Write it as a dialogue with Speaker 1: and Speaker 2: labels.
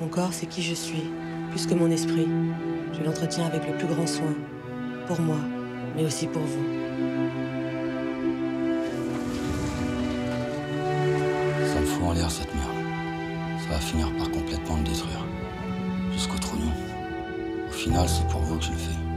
Speaker 1: Mon corps, c'est qui je suis, plus que mon esprit. Je l'entretiens avec le plus grand soin, pour moi, mais aussi pour vous.
Speaker 2: Ça me fout en l'air cette merde. Ça va finir par complètement le détruire. Jusqu'au trognon. Au final, c'est pour vous que je le fais.